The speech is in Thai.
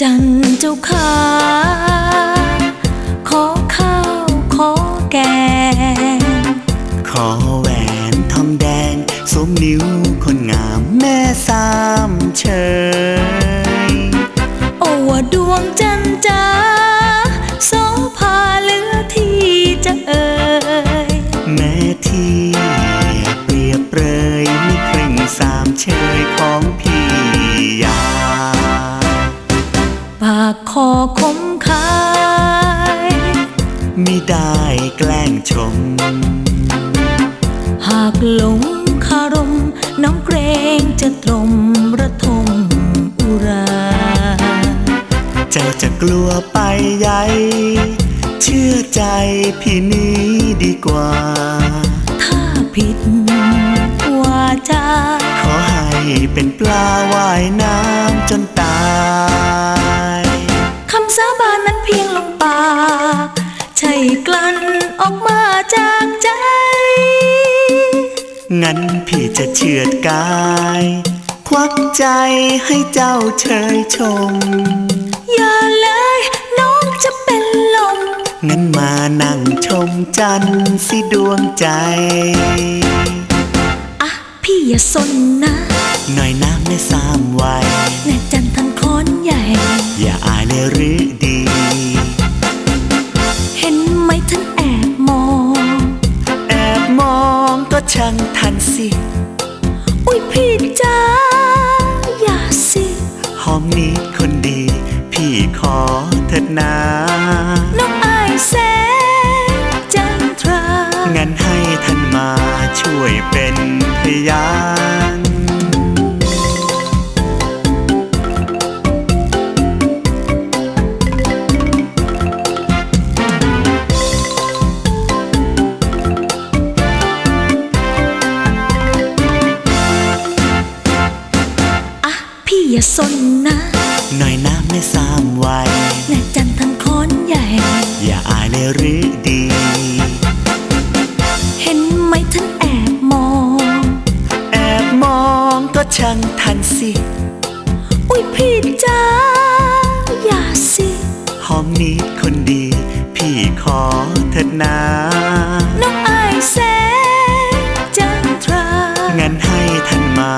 จันเจ้าขาขอข้าวขอแกงขอแหวนทองแดงสวมนิ้วคนงามแม่สามเชยโอ้ดวงจันากคอคมคายไม่ได้แกล้งชม หากหลงคารม น้องเกรงจะตรมระทมอุรา เจ้าจะกลัวไปใหญ่เชื่อใจพี่นี้ดีกว่า ถ้าผิดวาจาขอให้เป็นปลาว่ายน้ำ สาบานนั้นเพียงลงปาก ใช่กลั้นออกมาจากใจ งั้นพี่จะเฉือดกาย ควักใจให้เจ้าเชยชม อย่าเลยน้องจะเป็นลม งั้นมานั่งชมจันทร์สิดวงใจ อะพี่อย่าสนนะ หน่อยน้ำในสามวัยแน่จันทันคอนใหญ่อย่าอาย เลยหรือดี เห็นไหมท่านแอบมอง แอบมองก็ช่างทันสิ อุ้ยพี่จ้าอย่าสิ หอมนิดคนดี พี่ขอเถิดนาน้องอายแสง จะสนนะหน่อยนะไม่สามวัยแน่จันทร์ทค้อนใหญ่ อย่าอายเลยหรือดี เห็นไหมท่านแอบมอง แอบมองก็ช่างทันสิ อุ้ยพี่จ้าอย่าสิ หอมนิดคนดี พี่ขอเถิดนะน้องอายแสงจันทรางั้นให้ท่านมา